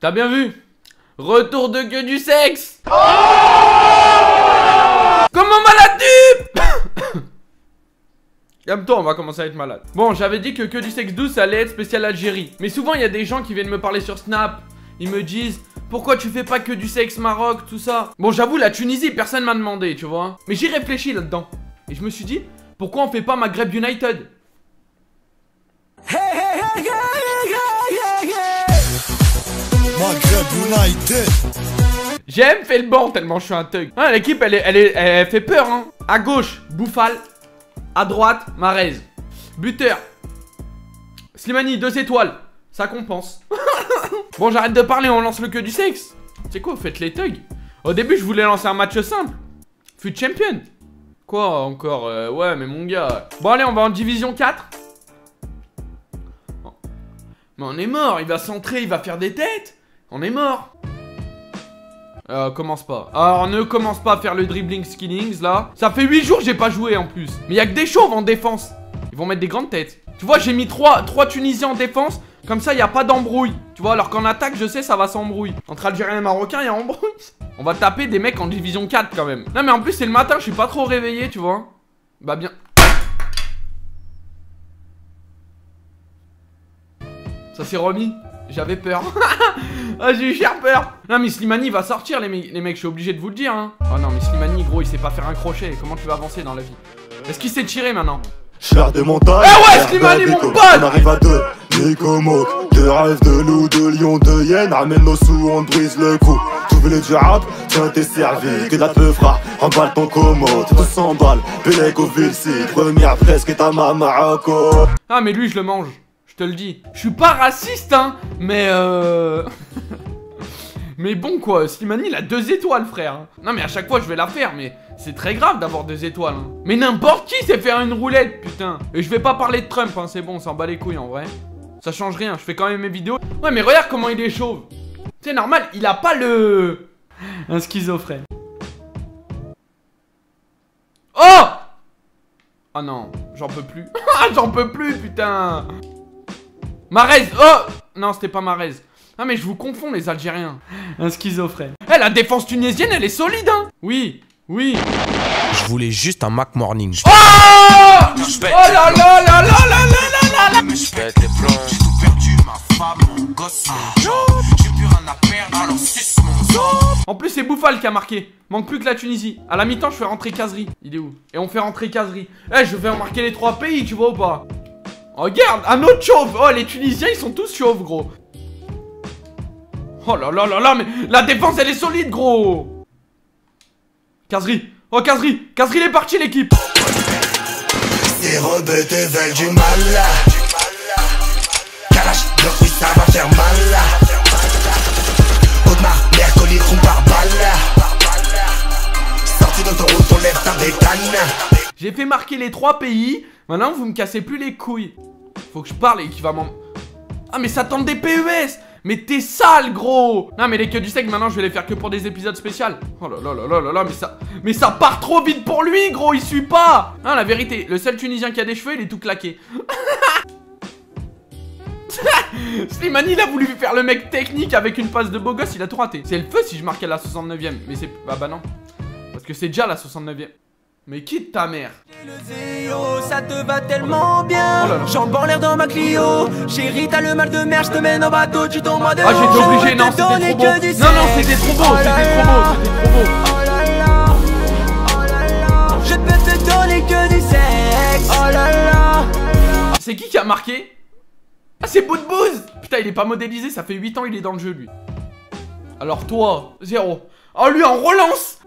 T'as bien vu? Retour de queue du sexe Comment malade Calme-toi, on va commencer à être malade. Bon, j'avais dit que que du sexe douce, ça allait être spécial Algérie. Mais souvent, il y a des gens qui viennent me parler sur Snap. Ils me disent pourquoi tu fais pas que du sexe Maroc, tout ça? Bon, j'avoue, la Tunisie, personne m'a demandé, tu vois. Mais j'ai réfléchi là-dedans. Et je me suis dit, pourquoi on fait pas Maghreb United? Maghreb United. J'aime fait le banc tellement je suis un thug. Ah, l'équipe, elle, est- elle, elle fait peur, hein. À gauche, Bouffal. À droite, Marez. Buteur. Slimani, deux étoiles. Ça compense. bon, j'arrête de parler, on lance le queue du sexe. C'est quoi, faites les thugs Au début, je voulais lancer un match simple. Fut champion. Quoi encore euh, Ouais, mais mon gars. Bon, allez, on va en division 4. Oh. Mais on est mort, il va centrer, il va faire des têtes. On est mort. Euh, commence pas. Alors, ne commence pas à faire le dribbling skillings là. Ça fait 8 jours que j'ai pas joué en plus. Mais il y a que des chauves en défense. Ils vont mettre des grandes têtes. Tu vois, j'ai mis 3, trois Tunisiens en défense. Comme ça, il a pas d'embrouille. Tu vois, alors qu'en attaque, je sais, ça va s'embrouille. Entre Algériens et Marocains, il y a embrouille. On va taper des mecs en division 4 quand même. Non, mais en plus, c'est le matin, je suis pas trop réveillé, tu vois. Bah, bien. Ça s'est remis. J'avais peur. ah, j'ai eu cher peur. Non, mais Slimani va sortir, les, me- les mecs, je suis obligé de vous le dire. Hein. Oh non, mais Slimani, gros, il sait pas faire un crochet. Comment tu vas avancer dans la vie? Est-ce qu'il sait tirer maintenant? Cher des montagnes. Eh ouais, Slimani, mon pote On arrive à deux. Nicomo. De rêve de loup, de lion, de hyène. Ramène nos sous, on te brise le cou. Tu voulais du rap Tiens, t'es servi. Que la peu fera. Remballe ton como. T'es 200 balles. Belek au Vilsi. Première fresque est à ma Marocco. Ah, mais lui, je le mange. Je te le dis. Je suis pas raciste, hein. Mais euh. mais bon, quoi. Slimani, il a deux étoiles, frère. Non, mais à chaque fois, je vais la faire. Mais c'est très grave d'avoir deux étoiles. hein. Mais n'importe qui sait faire une roulette, putain. Et je vais pas parler de Trump, hein. C'est bon, on s'en bat les couilles en vrai. Ça change rien. Je fais quand même mes vidéos. Ouais, mais regarde comment il est chauve. C'est normal, il a pas le. Un schizophrène. Oh Ah non, j'en peux plus. J'en peux plus, putain Marez Oh Non, c'était pas Marez. Ah, mais je vous confonds, les Algériens. Un schizophrène. Eh, la défense tunisienne, elle est solide, hein Oui, oui. Je voulais juste un Mac Morning. Oh Oh là là là là là là là là là Je pète les plombs. J'ai tout perdu, ma femme, mon gosse, mon job. J'ai plus rien à perdre, alors suce mon zoo. En plus, c'est Bouffal qui a marqué. Manque plus que la Tunisie. À la mi-temps, je fais rentrer Kazri. Il est où? Et on fait rentrer Kazri. Eh, je vais marquer les trois pays, tu vois ou pas? Regarde, un autre chauve. Oh, les Tunisiens, ils sont tous chauves, gros. Oh là là là là, mais la défense, elle est solide, gros. Kazri. Oh, Kazri. Kazri, il est parti, l'équipe. C'est Robert Evel du mal là. Kalash, oui, ça va faire mal là. Audemars, Mercoli, trou par balle. Sorti d'autoroute, on lève ta bécane. J'ai fait marquer les trois pays. Maintenant, vous me cassez plus les couilles. Faut que je parle et qu'il va m'en. Ah, mais ça tente des PES Mais t'es sale, gros Non, mais les queues du sec, maintenant, je vais les faire que pour des épisodes spéciaux. Oh là là là là là là, mais ça... Mais ça part trop vite pour lui, gros Il suit pas Non, la vérité, le seul Tunisien qui a des cheveux, il est tout claqué. Slimani, il a voulu faire le mec technique avec une passe de beau gosse, il a tout raté. C'est le feu si je marquais la 69ème. Mais c'est... Bah bah non. Parce que c'est déjà la 69ème. Mais quitte ta mère Le Zéo, ça te va tellement bien. Oh. Jambes en l'air dans ma Clio. Chérie, t'as le mal de mer, je te mène en bateau, tu tombes de Ah j'étais obligé, non c'était trop beau Non non sexe. c'était trop beau, Oh c'était trop beau, c'était trop beau Oh oh. Je peux te donner que du sexe. Oh là là. C'est qui qui a marqué? Ah c'est Boudbouz Putain il est pas modélisé, ça fait 8 ans il est dans le jeu lui Alors toi, zéro Oh lui en relance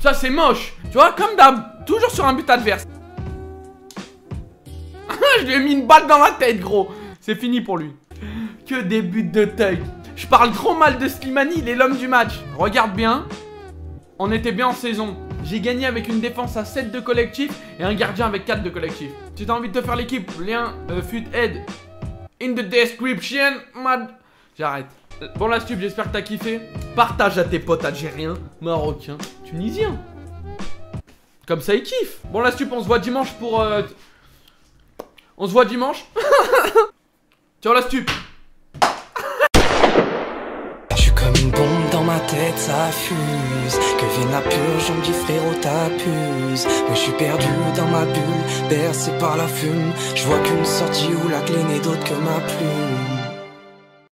Ça c'est moche. Tu vois comme d'hab, toujours sur un but adverse. Je lui ai mis une balle dans la tête gros. C'est fini pour lui. Que des buts de thug Je parle trop mal de Slimani, il est l'homme du match. Regarde bien. On était bien en saison. J'ai gagné avec une défense à 7 de collectif et un gardien avec 4 de collectif. Si t'as envie de te faire l'équipe, lien euh, fut aide. In the description, mad. J'arrête. Bon la stub, j'espère que t'as kiffé. Partage à tes potes algériens, marocains, tunisiens. Comme ça ils kiffent. Bon la stub, on se voit dimanche pour... euh, On se voit dimanche Ciao la stup Je suis comme une bombe dans ma tête, ça fuse. Que vienne la purge, on me dit frérot. Moi je suis perdu dans ma bulle, bercé par la fume. Je vois qu'une sortie où la clé n'est d'autre que ma plume.